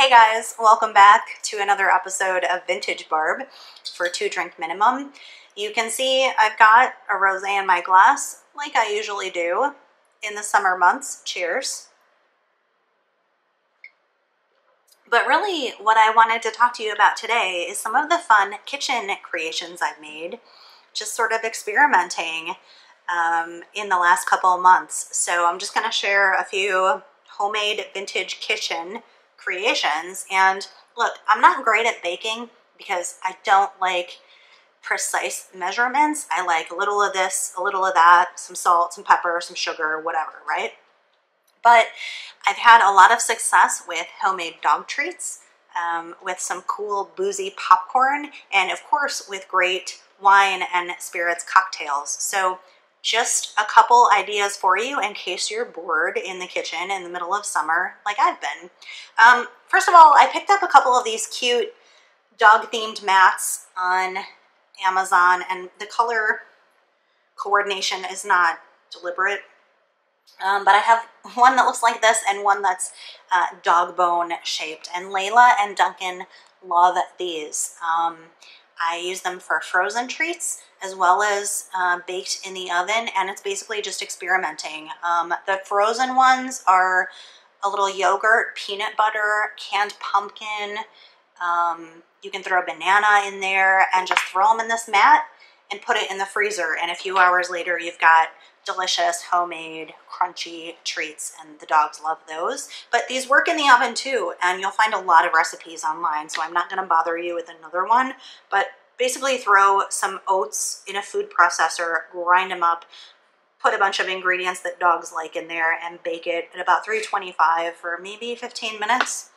Hey guys, welcome back to another episode of Vintage Barb for two drink minimum. You can see I've got a rosé in my glass like I usually do in the summer months. Cheers. But really what I wanted to talk to you about today is some of the fun kitchen creations I've made, just sort of experimenting um, in the last couple of months. So I'm just gonna share a few homemade vintage kitchen creations. And look, I'm not great at baking because I don't like precise measurements. I like a little of this, a little of that, some salt, some pepper, some sugar, whatever, right? But I've had a lot of success with homemade dog treats, um, with some cool boozy popcorn, and of course with great wine and spirits cocktails. So just a couple ideas for you in case you're bored in the kitchen in the middle of summer like I've been. Um, first of all, I picked up a couple of these cute dog-themed mats on Amazon and the color coordination is not deliberate. Um, but I have one that looks like this and one that's uh, dog bone shaped. And Layla and Duncan love these. Um, I use them for frozen treats as well as uh, baked in the oven and it's basically just experimenting. Um, the frozen ones are a little yogurt, peanut butter, canned pumpkin. Um, you can throw a banana in there and just throw them in this mat and put it in the freezer and a few hours later you've got delicious homemade crunchy treats and the dogs love those but these work in the oven too and you'll find a lot of recipes online so I'm not going to bother you with another one but basically throw some oats in a food processor grind them up put a bunch of ingredients that dogs like in there and bake it at about 325 for maybe 15 minutes.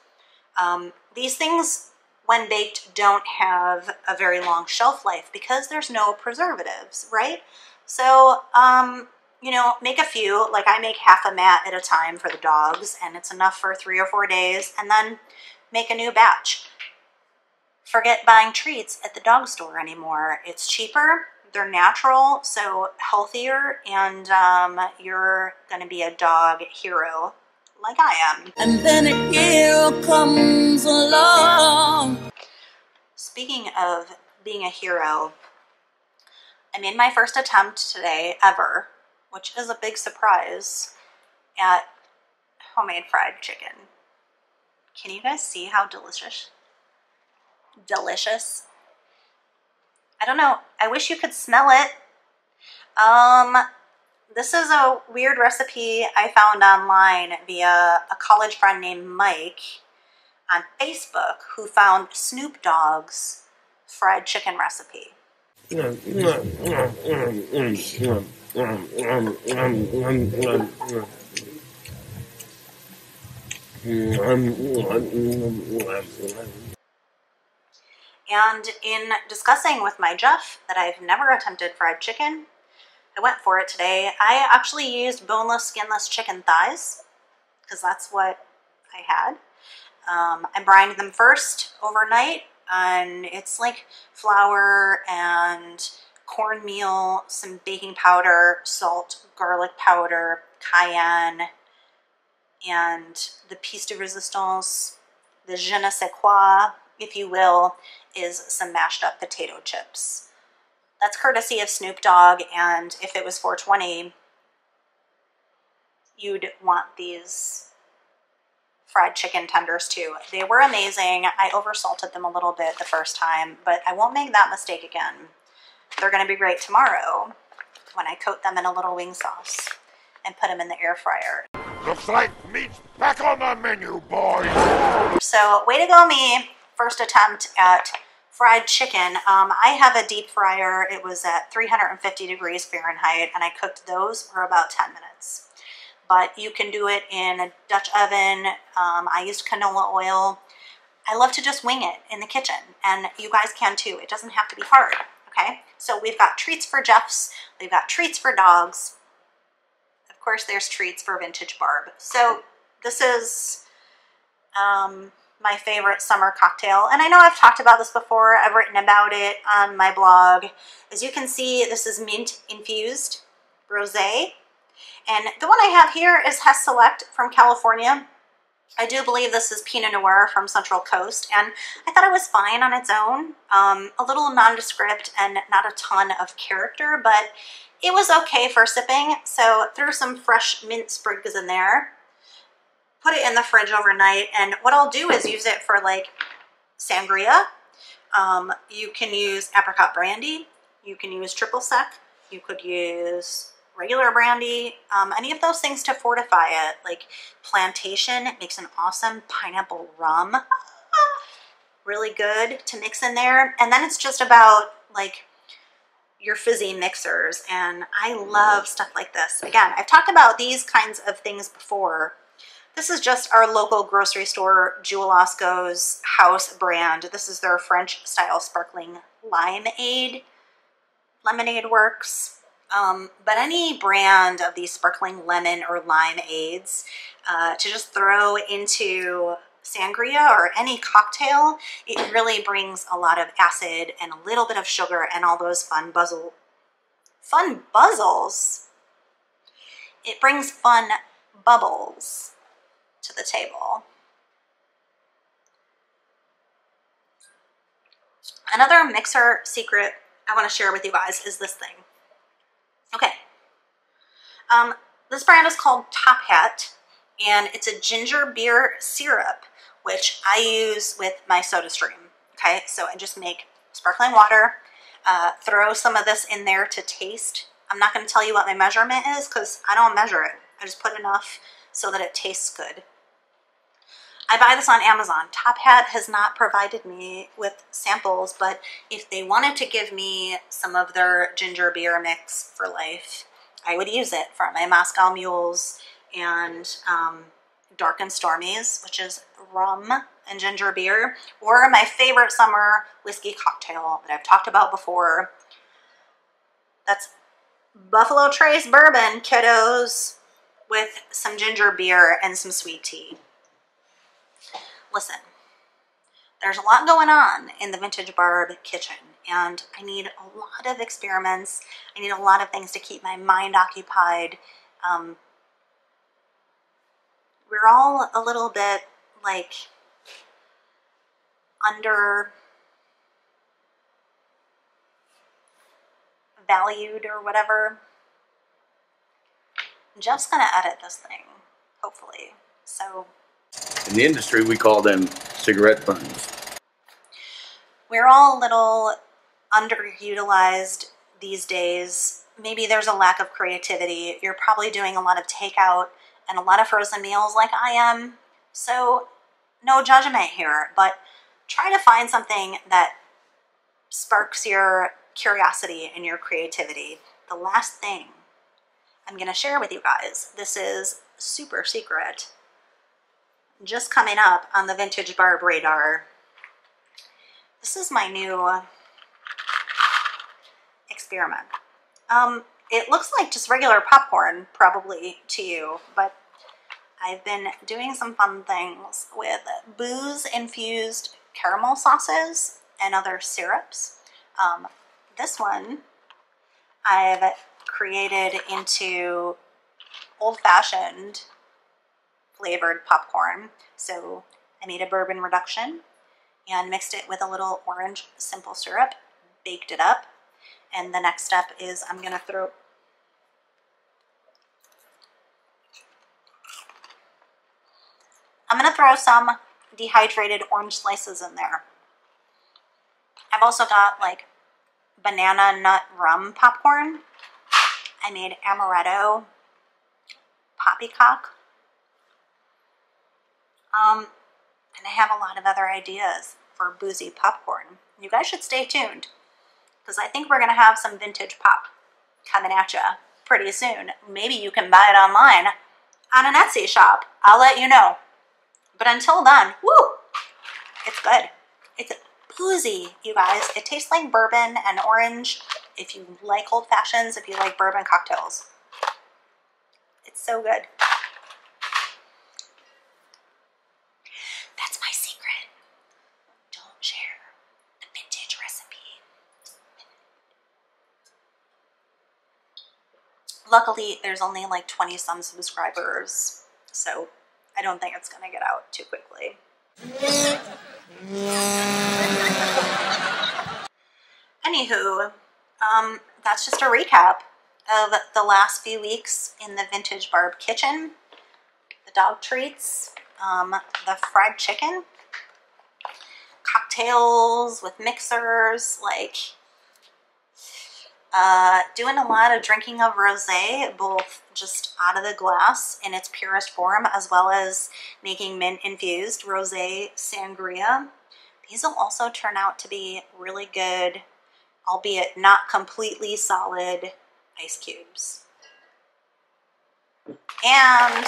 Um, these things when baked don't have a very long shelf life because there's no preservatives right? So, um, you know, make a few, like I make half a mat at a time for the dogs and it's enough for three or four days and then make a new batch. Forget buying treats at the dog store anymore. It's cheaper, they're natural, so healthier, and um, you're gonna be a dog hero like I am. And then a hero comes along. Speaking of being a hero, I made my first attempt today ever, which is a big surprise, at homemade fried chicken. Can you guys see how delicious? Delicious. I don't know. I wish you could smell it. Um, this is a weird recipe I found online via a college friend named Mike on Facebook who found Snoop Dogg's fried chicken recipe. And in discussing with my Jeff that I've never attempted fried chicken, I went for it today. I actually used boneless, skinless chicken thighs because that's what I had. Um, I brined them first overnight and it's like flour and cornmeal, some baking powder, salt, garlic powder, cayenne, and the piece de resistance, the je ne sais quoi, if you will, is some mashed up potato chips. That's courtesy of Snoop Dogg, and if it was 420, you'd want these fried chicken tenders too. They were amazing. I oversalted them a little bit the first time, but I won't make that mistake again. They're gonna be great tomorrow when I coat them in a little wing sauce and put them in the air fryer. Looks like meat's back on the menu, boys. So way to go me. First attempt at fried chicken. Um, I have a deep fryer. It was at 350 degrees Fahrenheit and I cooked those for about 10 minutes but you can do it in a Dutch oven. Um, I used canola oil. I love to just wing it in the kitchen, and you guys can too. It doesn't have to be hard, okay? So we've got treats for Jeffs. We've got treats for dogs. Of course, there's treats for Vintage Barb. So this is um, my favorite summer cocktail. And I know I've talked about this before. I've written about it on my blog. As you can see, this is mint infused rosé. And the one I have here is Hess Select from California. I do believe this is Pinot Noir from Central Coast, and I thought it was fine on its own. Um, a little nondescript and not a ton of character, but it was okay for sipping. So threw some fresh mint sprigs in there, put it in the fridge overnight, and what I'll do is use it for like sangria. Um, you can use apricot brandy. You can use triple sec. You could use regular brandy, um, any of those things to fortify it. Like plantation makes an awesome pineapple rum. really good to mix in there. And then it's just about like your fizzy mixers. And I love stuff like this. Again, I've talked about these kinds of things before. This is just our local grocery store, Jewel-Osco's house brand. This is their French style sparkling limeade. Lemonade works. Um, but any brand of these sparkling lemon or lime aids uh, to just throw into sangria or any cocktail, it really brings a lot of acid and a little bit of sugar and all those fun buzzle, fun buzzles. It brings fun bubbles to the table. Another mixer secret I want to share with you guys is this thing. Okay. Um, this brand is called Top Hat, and it's a ginger beer syrup, which I use with my soda stream. Okay, so I just make sparkling water, uh, throw some of this in there to taste. I'm not going to tell you what my measurement is because I don't measure it. I just put enough so that it tastes good. I buy this on Amazon. Top Hat has not provided me with samples, but if they wanted to give me some of their ginger beer mix for life, I would use it for my Moscow Mules and um, Dark and Stormies, which is rum and ginger beer, or my favorite summer whiskey cocktail that I've talked about before. That's Buffalo Trace Bourbon, kiddos, with some ginger beer and some sweet tea listen, there's a lot going on in the Vintage Barb kitchen, and I need a lot of experiments. I need a lot of things to keep my mind occupied. Um, we're all a little bit like under valued or whatever. I'm gonna edit this thing, hopefully. So in the industry, we call them cigarette burns. We're all a little underutilized these days. Maybe there's a lack of creativity. You're probably doing a lot of takeout and a lot of frozen meals like I am. So, no judgment here, but try to find something that sparks your curiosity and your creativity. The last thing I'm going to share with you guys, this is super secret, just coming up on the Vintage Barb radar. This is my new experiment. Um, it looks like just regular popcorn, probably to you, but I've been doing some fun things with booze-infused caramel sauces and other syrups. Um, this one I've created into old-fashioned flavored popcorn. So I made a bourbon reduction and mixed it with a little orange simple syrup, baked it up. And the next step is I'm gonna throw I'm gonna throw some dehydrated orange slices in there. I've also got like banana nut rum popcorn. I made amaretto poppycock um, and I have a lot of other ideas for boozy popcorn. You guys should stay tuned because I think we're going to have some vintage pop coming at you pretty soon. Maybe you can buy it online on an Etsy shop. I'll let you know. But until then, woo, it's good. It's boozy, you guys. It tastes like bourbon and orange if you like old fashions, if you like bourbon cocktails. It's so good. Luckily there's only like 20 some subscribers so I don't think it's to get out too quickly. Anywho, um, that's just a recap of the last few weeks in the Vintage Barb kitchen. The dog treats, um, the fried chicken, cocktails with mixers, like uh, doing a lot of drinking of rosé, both just out of the glass in its purest form, as well as making mint infused rosé sangria. These will also turn out to be really good, albeit not completely solid ice cubes. And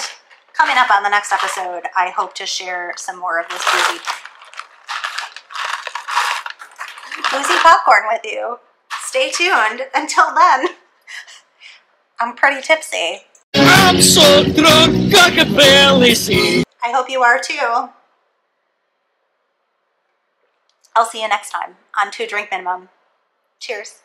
coming up on the next episode, I hope to share some more of this boozy, boozy popcorn with you. Stay tuned. Until then, I'm pretty tipsy. I'm so drunk I can barely see. I hope you are too. I'll see you next time on Two Drink Minimum. Cheers.